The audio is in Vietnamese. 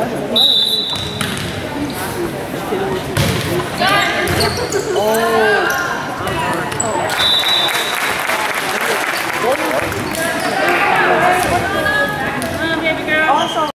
오.